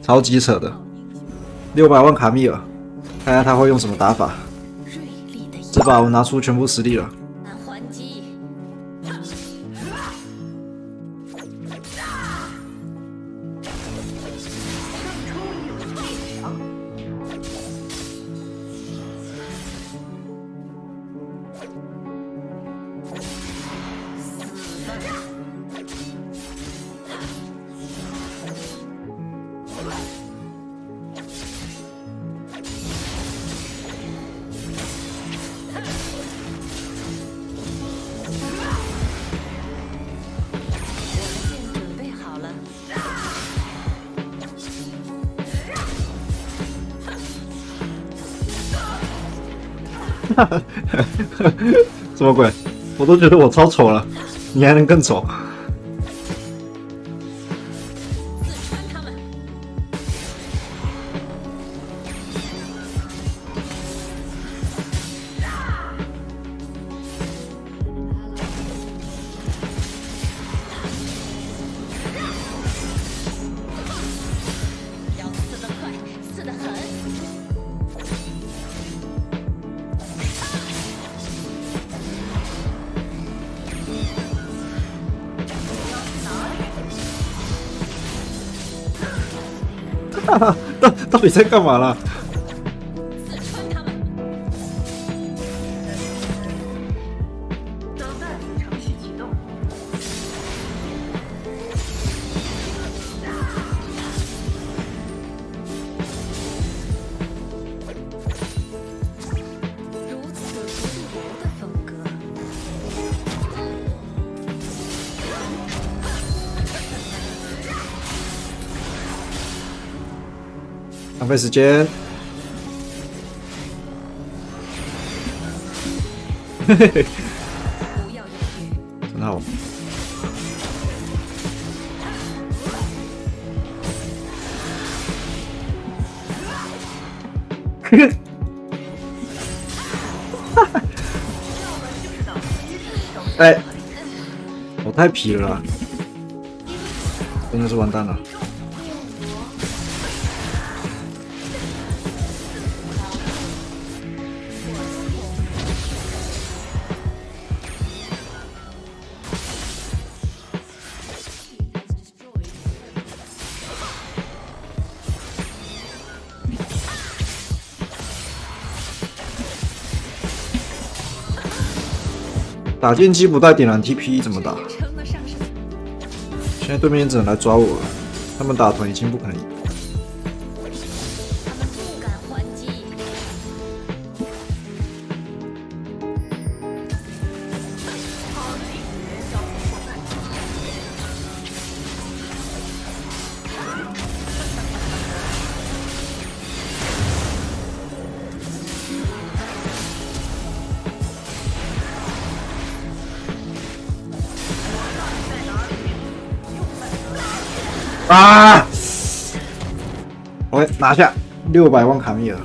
超级扯的，六百万卡密尔，看下他会用什么打法。这把我拿出全部实力了。什 么鬼？我都觉得我超丑了，你还能更丑？到 到底在干嘛啦？浪费时间，嘿嘿嘿，真好。呵呵，哈哈，哎，我太皮了，真的是完蛋了。打剑姬不带点燃 TP 怎么打？现在对面只能来抓我了，他们打团已经不可能赢。啊！我拿下六百万卡密尔。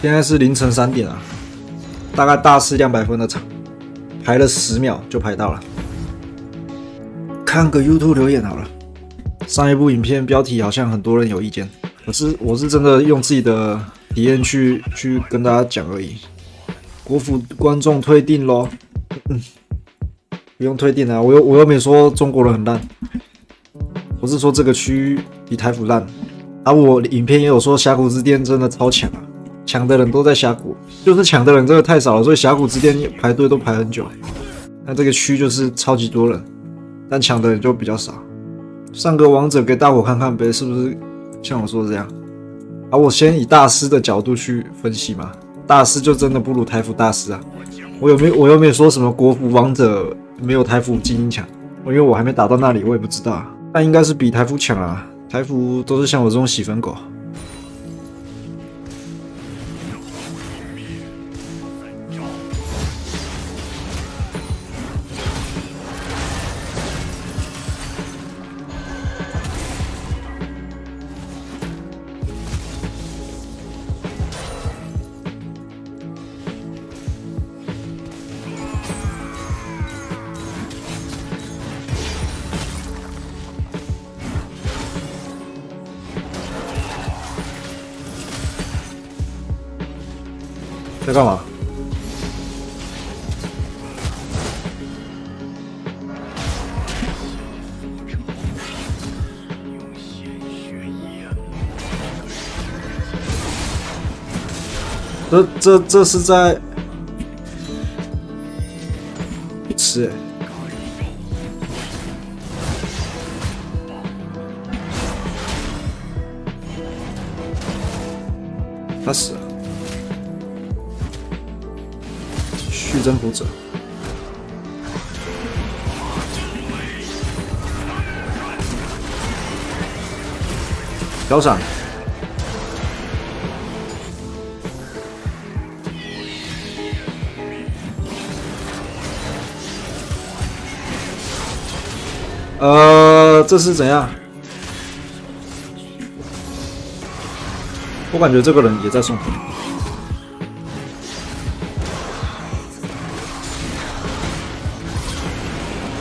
现在是凌晨三点啊，大概大师两百分的场，排了十秒就排到了。看个 YouTube 留言好了。上一部影片标题好像很多人有意见，可是我是真的用自己的体验去去跟大家讲而已。国服观众退订喽，嗯，不用退订啊，我又我又没说中国人很烂，我是说这个区比台服烂，啊，我影片也有说峡谷之巅真的超强啊，抢的人都在峡谷，就是抢的人真的太少了，所以峡谷之巅排队都排很久，那这个区就是超级多人，但抢的人就比较少，上个王者给大伙看看呗，是不是像我说的这样？啊，我先以大师的角度去分析嘛。大师就真的不如台服大师啊！我有没有我又没有说什么国服王者没有台服精英强，因为我还没打到那里，我也不知道啊。但应该是比台服强啊！台服都是像我这种洗粉狗。在干嘛？这这这是在吃、他死了，征服者，飘闪。呃，这是怎样？我感觉这个人也在送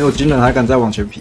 没有金人还敢再往前劈？